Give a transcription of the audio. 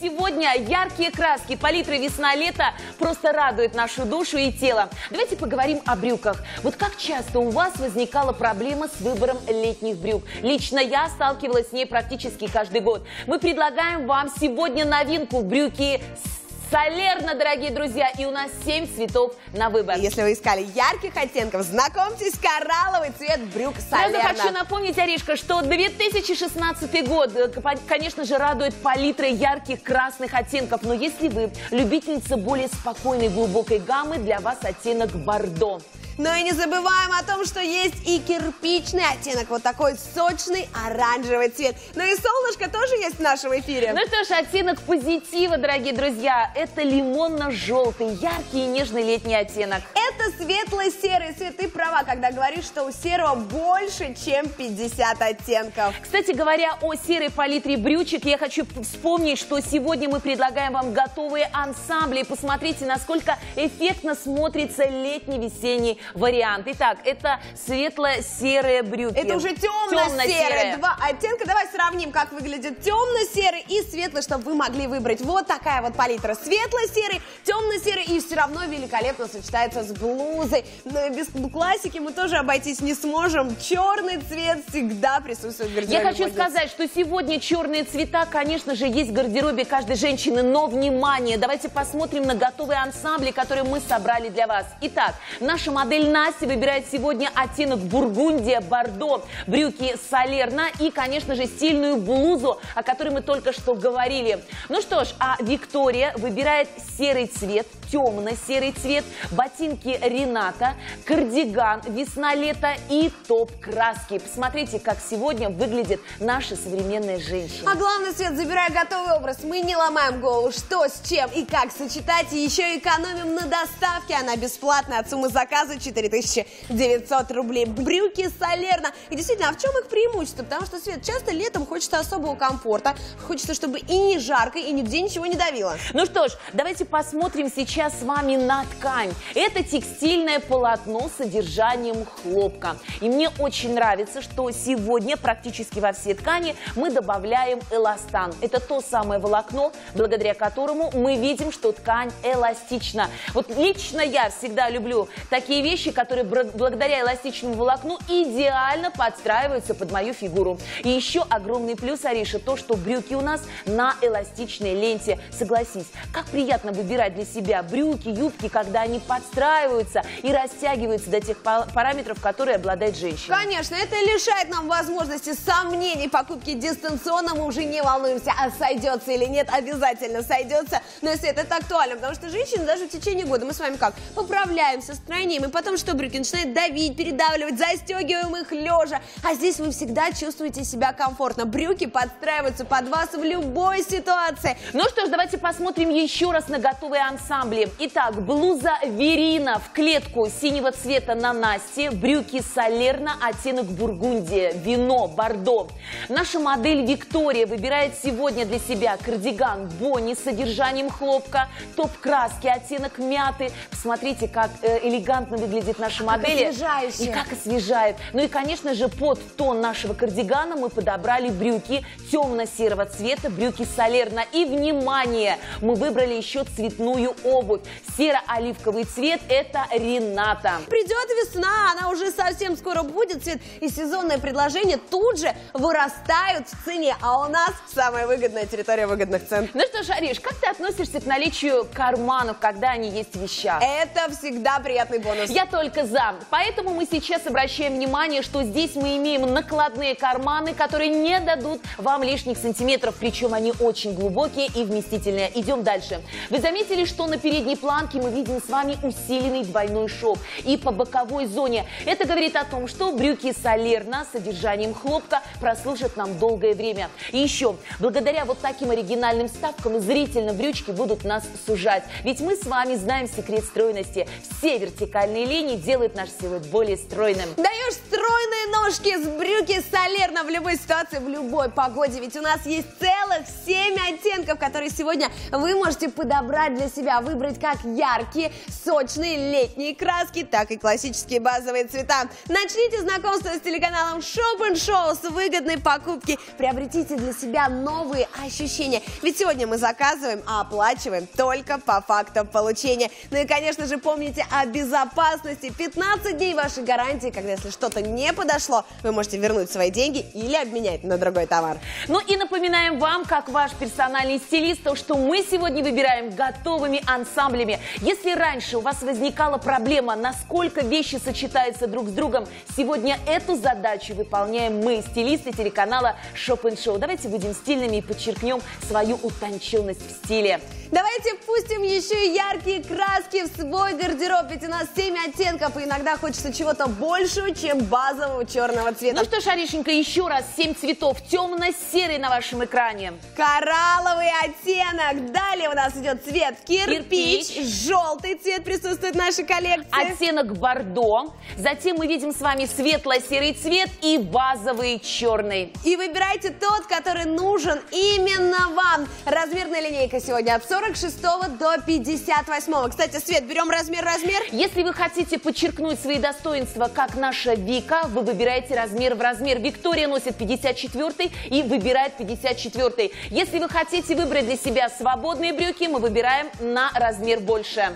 Сегодня яркие краски, палитры весна-лето просто радуют нашу душу и тело. Давайте поговорим о брюках. Вот как часто у вас возникала проблема с выбором летних брюк? Лично я сталкивалась с ней практически каждый год. Мы предлагаем вам сегодня новинку брюки Солерно, дорогие друзья, и у нас 7 цветов на выбор. Если вы искали ярких оттенков, знакомьтесь, коралловый цвет брюк Сразу Солерно. хочу напомнить, Аришка, что 2016 год, э, конечно же, радует палитрой ярких красных оттенков. Но если вы любительница более спокойной глубокой гаммы, для вас оттенок бордо. Но и не забываем о том, что есть и кирпичный оттенок, вот такой сочный оранжевый цвет. Ну и солнышко тоже есть в нашем эфире. Ну что ж, оттенок позитива, дорогие друзья, это лимонно-желтый, яркий и нежный летний оттенок. Это светло-серый цвет. Ты права, когда говоришь, что у серого больше, чем 50 оттенков. Кстати говоря о серой палитре брючек, я хочу вспомнить, что сегодня мы предлагаем вам готовые ансамбли. Посмотрите, насколько эффектно смотрится летний-весенний вариант. Итак, это светло-серые брюки. Это уже темно-серые. Два оттенка. Давай сравним, как выглядит темно-серый и светлый, чтобы вы могли выбрать. Вот такая вот палитра. Светло-серый, темно-серый и все равно великолепно сочетается с блузой. Но без классики мы тоже обойтись не сможем. Черный цвет всегда присутствует в гардеробе. Я хочу сказать, что сегодня черные цвета, конечно же, есть в гардеробе каждой женщины, но внимание, давайте посмотрим на готовые ансамбли, которые мы собрали для вас. Итак, наша модель Настя выбирает сегодня оттенок бургундия, бордо, брюки солерна и, конечно же, стильную блузу, о которой мы только что говорили. Ну что ж, а Виктория выбирает серый цвет, темно-серый цвет, ботинки Рената, кардиган, весна-лето и топ-краски. Посмотрите, как сегодня выглядит наша современная женщина. А главный цвет, забирая готовый образ, мы не ломаем голову, что с чем и как сочетать, и еще экономим на доставке. Она бесплатная от суммы заказа 4900 рублей. Брюки солерно. И действительно, а в чем их преимущество? Потому что, Свет, часто летом хочется особого комфорта, хочется, чтобы и не жарко, и нигде ничего не давило. Ну что ж, давайте посмотрим сейчас с вами на ткань. Это текстильное полотно с содержанием хлопка. И мне очень нравится, что сегодня практически во все ткани мы добавляем эластан. Это то самое волокно, благодаря которому мы видим, что ткань эластична. Вот лично я всегда люблю такие вещи, которые благодаря эластичному волокну идеально подстраиваются под мою фигуру. И еще огромный плюс, Ариша, то, что брюки у нас на эластичной ленте. Согласись, как приятно выбирать для себя брюки, юбки, когда они подстраиваются и растягиваются до тех параметров, которые обладает женщина. Конечно, это лишает нам возможности сомнений покупки дистанционно. Мы уже не волнуемся, а сойдется или нет. Обязательно сойдется. Но если это актуально, потому что женщины даже в течение года, мы с вами как, поправляемся, стройнеем, и потом что, брюки начинают давить, передавливать, застегиваем их лежа. А здесь вы всегда чувствуете себя комфортно. Брюки подстраиваются под вас в любой ситуации. Ну что ж, давайте посмотрим еще раз на готовые ансамбли. Итак, блуза Верина в клетку синего цвета на Насте, брюки Солерна, оттенок бургундия, вино, бордо. Наша модель Виктория выбирает сегодня для себя кардиган Бонни с содержанием хлопка, топ-краски, оттенок мяты. Посмотрите, как э, элегантно выглядит наша модель. И как освежает. Ну и, конечно же, под тон нашего кардигана мы подобрали брюки темно-серого цвета, брюки Солерна. И, внимание, мы выбрали еще цветную обувь. Серо-оливковый цвет – это Рената. Придет весна, она уже совсем скоро будет, цвет и сезонное предложение тут же вырастают в цене. А у нас самая выгодная территория выгодных цен. Ну что ж, Ариш, как ты относишься к наличию карманов, когда они есть в вещах? Это всегда приятный бонус. Я только за. Поэтому мы сейчас обращаем внимание, что здесь мы имеем накладные карманы, которые не дадут вам лишних сантиметров, причем они очень глубокие и вместительные. Идем дальше. Вы заметили, что на передней планке мы видим с вами усиленный двойной шов и по боковой зоне. Это говорит о том, что брюки Солерна с содержанием хлопка прослужат нам долгое время. И еще, благодаря вот таким оригинальным вставкам зрительно брючки будут нас сужать. Ведь мы с вами знаем секрет стройности. Все вертикальные линии делает наш силуэт более стройным. Даешь стройные ножки с брюки солерно в любой ситуации, в любой погоде. Ведь у нас есть целых 7 оттенков, которые сегодня вы можете подобрать для себя. Выбрать как яркие, сочные летние краски, так и классические базовые цвета. Начните знакомство с телеканалом Shop Show с выгодной покупки. Приобретите для себя новые ощущения. Ведь сегодня мы заказываем, а оплачиваем только по факту получения. Ну и, конечно же, помните о безопасности. 15 дней вашей гарантии, когда если что-то не подошло, вы можете вернуть свои деньги или обменять на другой товар. Ну и напоминаем вам, как ваш персональный стилист, что мы сегодня выбираем готовыми ансамблями. Если раньше у вас возникала проблема, насколько вещи сочетаются друг с другом, сегодня эту задачу выполняем мы, стилисты телеканала Shop Show. Давайте будем стильными и подчеркнем свою утонченность в стиле. Давайте впустим еще и яркие краски в свой гардероб, ведь у нас 7 оттенков, и иногда хочется чего-то большего, чем базового черного цвета. Ну что ж, Аришенька, еще раз 7 цветов, темно-серый на вашем экране. Коралловый оттенок. Далее у нас идет цвет кирпич, кирпич. желтый цвет присутствует в нашей коллекции. Оттенок бордо. Затем мы видим с вами светло-серый цвет и базовый черный. И выбирайте тот, который нужен именно вам. Размерная линейка сегодня от 46 до 58. Кстати, Свет, берем размер-размер. Если вы хотите подчеркнуть свои достоинства, как наша Вика, вы выбираете размер в размер. Виктория носит 54 и выбирает 54. Если вы хотите выбрать для себя свободные брюки, мы выбираем на размер больше.